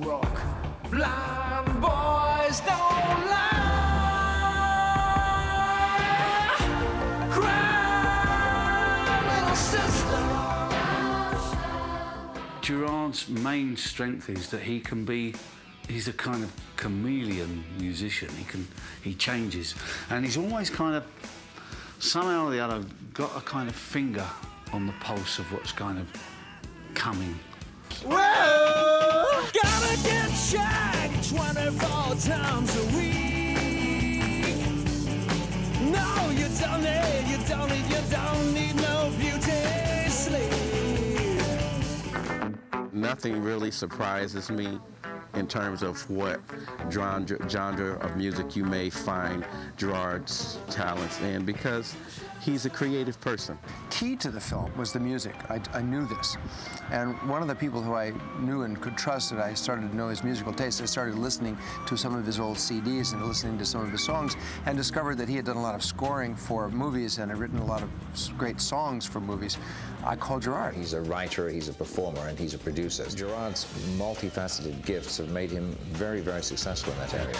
rock. Blind boys don't lie. Cry, little sister. Gerard's main strength is that he can be he's a kind of chameleon musician. He can he changes. And he's always kind of somehow or the other got a kind of finger on the pulse of what's kind of coming. Well, gotta get shagged 24 times a week. No, you don't need, you don't need, you don't need no beauty sleep. Nothing really surprises me in terms of what genre, genre of music you may find Gerard's talents in because he's a creative person. Key to the film was the music. I, I knew this. And one of the people who I knew and could trust that I started to know his musical taste, I started listening to some of his old CDs and listening to some of his songs and discovered that he had done a lot of scoring for movies and had written a lot of great songs for movies. I called Gerard. He's a writer, he's a performer, and he's a producer. Gerard's multifaceted gifts have made him very, very successful in that area.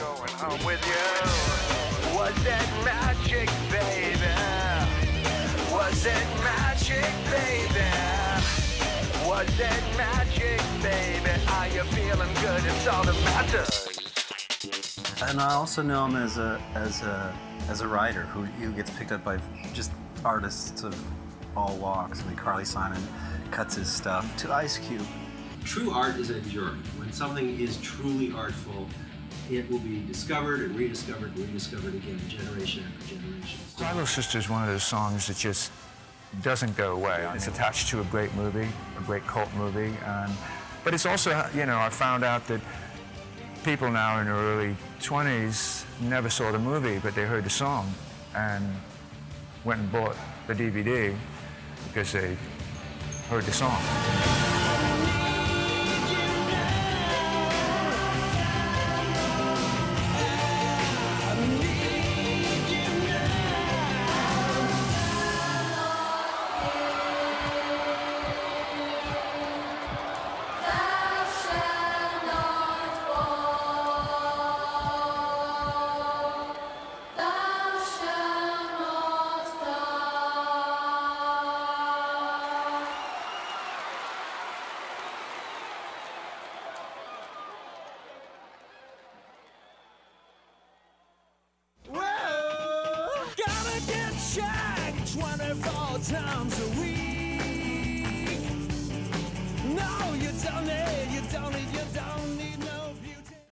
Was that magic, baby? Was it magic, baby? Was it magic, baby? Are you feeling good? It's all that matters. And I also know him as a as a as a writer who, who gets picked up by just artists of all walks. I mean, Carly Simon cuts his stuff to Ice Cube. True art is enduring. When something is truly artful, it will be discovered and rediscovered and rediscovered again, generation after generation. Little Sister is one of those songs that just doesn't go away. It's attached to a great movie, a great cult movie. And, but it's also, you know, I found out that people now in their early 20s never saw the movie, but they heard the song and went and bought the DVD because they heard the song. Well, gotta get shagged 24 times a week.